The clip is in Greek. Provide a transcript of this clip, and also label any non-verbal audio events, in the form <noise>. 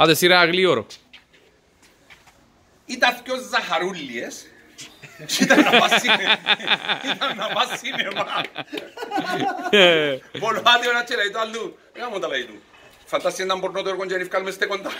Άντε σειρά αγλίωρο. Ήταν δυο ζαχαρούλιες και ήταν να πας σίνεμα. Ήταν να πας σίνεμα. Πολλοάδιο ε. ένα και λέει το αλλού. Ε, Γάμω μου τα λέει του. Φαντάσια έναν πορνό το έργο και να βγάλουμε στέκοντα. <laughs>